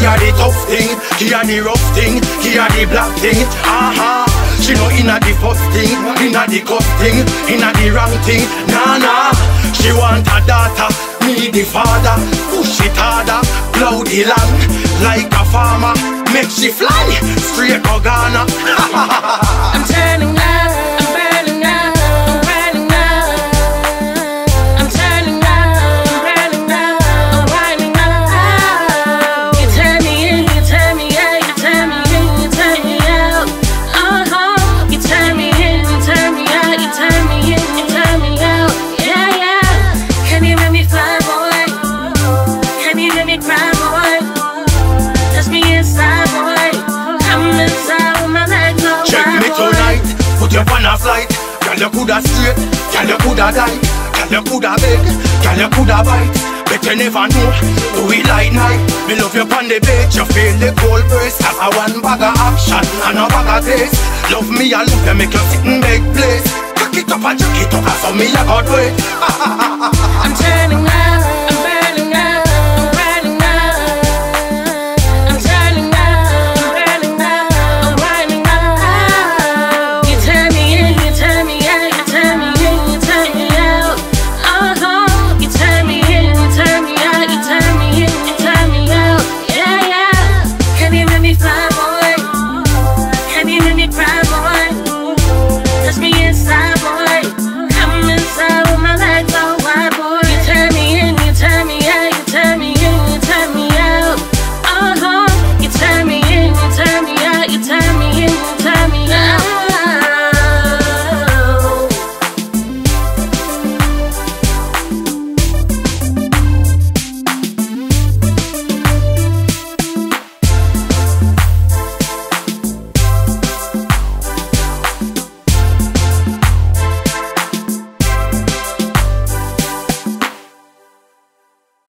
Here the tough thing, here the rough thing, here the black thing. Aha. She know inna the first thing, inna the cup thing, inna the wrong thing. Nah nah. She want a daughter, me the father. Push it harder, plow the land like a farmer. Make she fly straight to Ghana. Girl, you coulda straight, girl, you coulda die. Girl, you coulda beg, girl, you coulda bite. Bet you never know, do it like night. Me love you on the beach, you feel the cold breeze. Have a one bag of action and a bag of taste. Love me, I love you, make you sit in big place. Cock it up and jack it up, so me I got wait. I'm turning up,